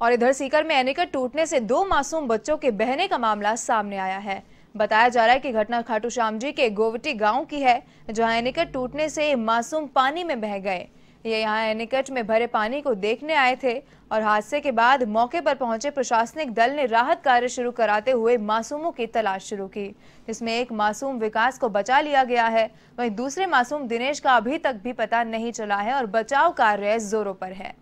और इधर सीकर में एनिकट टूटने से दो मासूम बच्चों के बहने का मामला सामने आया है। बताया जा रहा है कि घटना खाटू श्याम जी के गोवटी गाँव की है, जहाँ एनिकट टूटने से मासूम पानी में बह गए। ये यहाँ एनिकट में भरे पानी को देखने आए थे और हादसे के बाद मौके पर पहुँचे प्रशासनिक दल ने राहत कार्य शुरू कराते हुए मासूमों की तलाश शुरू की। जिसमें एक मासूम विकास को बचा लिया गया है, वहीं दूसरे मासूम दिनेश का अभी तक भी पता नहीं चला है और बचाव कार्य जोरों पर है।